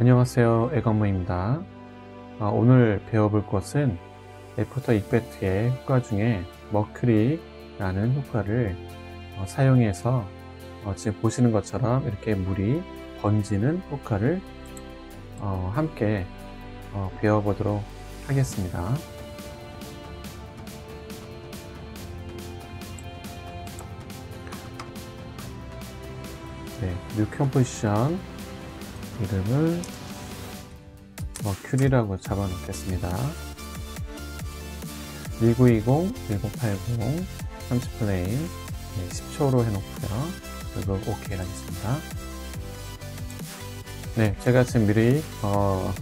안녕하세요. 애광모입니다. 아, 오늘 배워볼 것은 After Effect의 효과 중에 Mercury라는 효과를 어, 사용해서 어, 지금 보시는 것처럼 이렇게 물이 번지는 효과를 어, 함께 어, 배워보도록 하겠습니다. 네, New Composition 이름을 Mercury라고 잡아놓겠습니다. 1920, 1980, 30프레임 네, 10초로 해놓고요. 그리고 OK 하겠습니다. 네, 제가 지금 미리 어,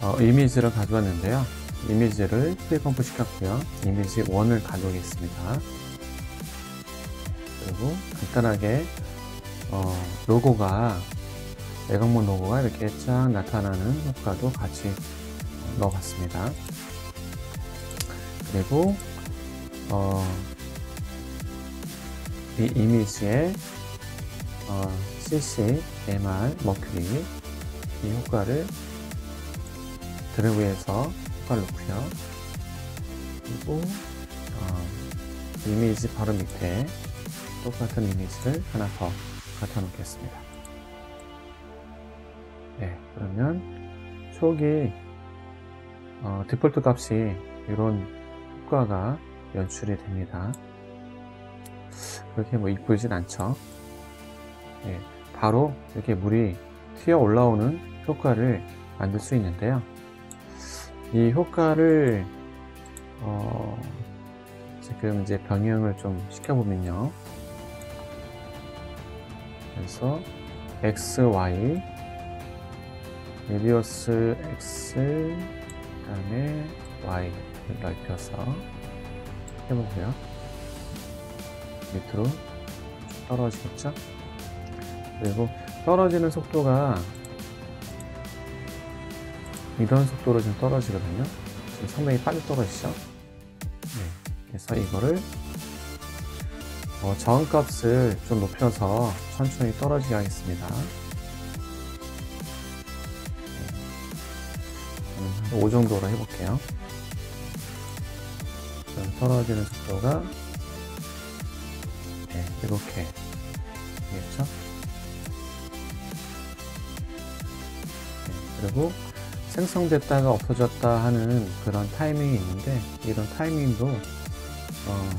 어, 이미지를 가져왔는데요. 이미지를 precomp 시켰고요. 이미지 1을 가져오겠습니다. 그리고 간단하게 어, 로고가 애광문 로고가 이렇게 쫙 나타나는 효과도 같이 넣어봤습니다. 그리고 어, 이 이미지에 어, CC, MR, 머큐리 이 효과를 드래그해서 효과를 넣고요. 그리고 어, 이미지 바로 밑에 똑같은 이미지를 하나 더 갖다 놓겠습니다. 네, 그러면 초기 어, 디폴트 값이 이런 효과가 연출이 됩니다. 그렇게 뭐 이쁘진 않죠. 네, 바로 이렇게 물이 튀어 올라오는 효과를 만들 수 있는데요. 이 효과를 어, 지금 이제 변형을 좀 시켜보면요. 그래서 x, y, radius x, 그 다음에 y를 넓혀서 해보고요. 밑으로 떨어지겠죠? 그리고 떨어지는 속도가 이런 속도로 좀 떨어지거든요. 지금 상당히 빨리 떨어지죠? 네. 그래서 이거를 어, 저항값을 좀 높여서 천천히 떨어지게 하겠습니다. 네. 5 정도로 해볼게요. 떨어지는 속도가 네, 이렇게 되겠죠? 네, 그리고 생성됐다가 없어졌다 하는 그런 타이밍이 있는데 이런 타이밍도 어,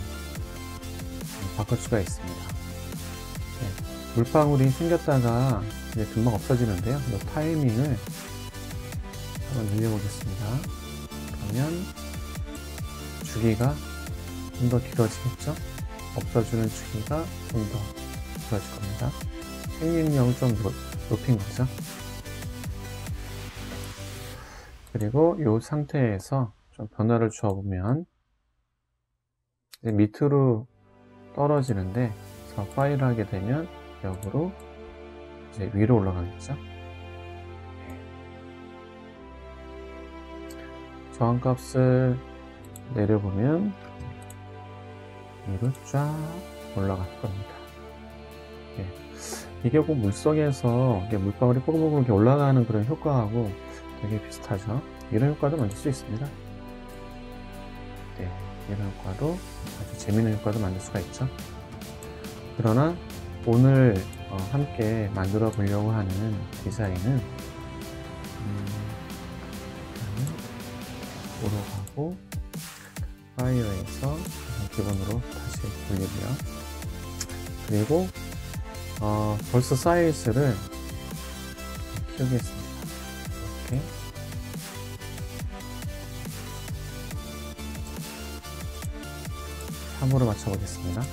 바꿀 수가 있습니다. 네, 물방울이 생겼다가 이제 금방 없어지는데요. 이 타이밍을 한번 늘려보겠습니다. 그러면 주기가 좀 더 길어지겠죠? 없어지는 주기가 좀 더 길어질 겁니다. 생명력을 좀 높인 거죠. 그리고 이 상태에서 좀 변화를 주어보면 밑으로 떨어지는데 파일을 하게 되면 역으로 이제 위로 올라가겠죠. 저항값을 내려보면 위로 쫙 올라갈 겁니다. 예. 이게 꼭 물속에서 물방울이 뽀글뽀글 이렇게 올라가는 그런 효과하고 되게 비슷하죠. 이런 효과도 만들 수 있습니다. 네, 이런 효과도 아주 재미있는 효과도 만들 수가 있죠. 그러나 오늘 어, 함께 만들어 보려고 하는 디자인은 음, 오로 가고 파이어에서 기본으로 다시 돌리고요. 그리고 어, 벌써 사이즈를 키우겠습니다. 이렇게 3으로 맞춰보겠습니다. 네,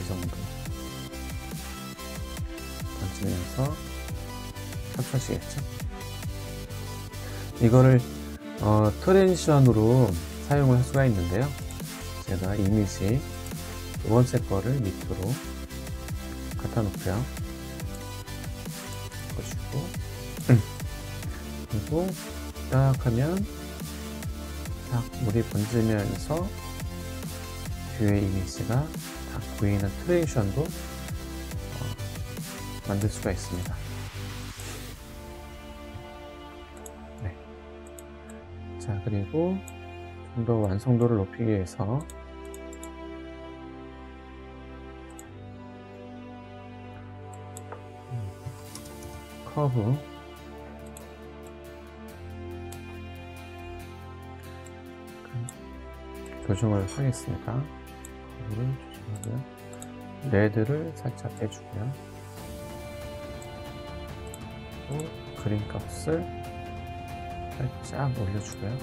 이 정도 던지면서 합쳐지겠죠? 이거를 어, 트랜지션으로 사용을 할 수가 있는데요. 제가 이미지 두 번째 거를 밑으로 갖다 놓고요. 바꿔주고 그리고 딱 하면 딱 물이 번지면서 뷰의 이미지가 딱 보이는 transition도 어, 만들 수가 있습니다. 그리고 좀 더 완성도를 높이기 위해서 커브 조정을 하겠습니다. 커브를 조정하고요. red를 살짝 빼주고요. 또 green 값을 살짝 올려주고요.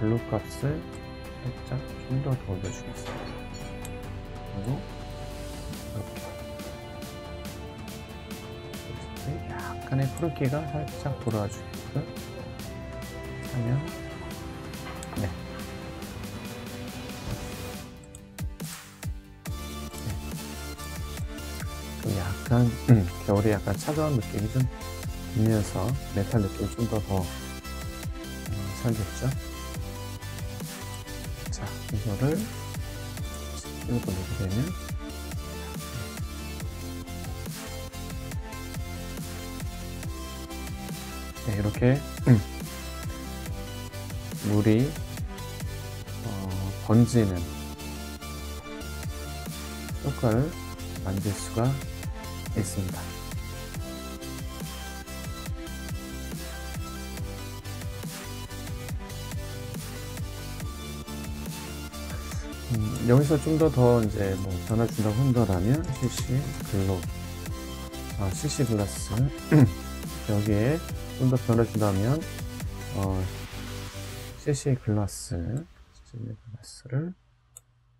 blue 값을 살짝 좀 더 더 올려주겠습니다. 그리고 이렇게 약간의 푸른기가 살짝 돌아와주게끔 하면 네. 네. 약간 음, 겨울에 약간 차가운 느낌이 좀 들면서 메탈 느낌이 좀더 더 살겠죠. 자, 이거를 이렇게 놓게 되면 네, 이렇게 물이 어, 번지는 효과를 만들 수가 있습니다. 음, 여기서 좀 더 더 이제 뭐 변화 준다고 한다면 CC 글로 아, CC 글라스 여기에 좀 더 변화 준다면 어, CC 글라스 CC 글라스를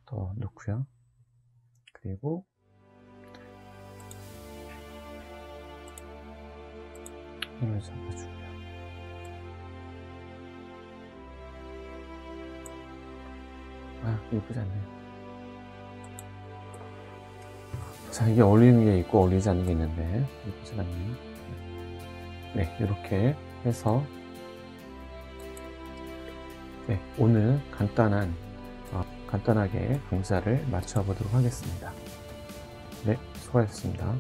더 넣고요. 그리고 힘을 잡아주고 아, 예쁘지 않네요. 자, 이게 어울리는 게 있고 어울리지 않는 게 있는데 예쁘지 않네요. 네, 이렇게 해서 네, 오늘 간단한 어, 간단하게 강좌를 마쳐보도록 하겠습니다. 네, 수고하셨습니다.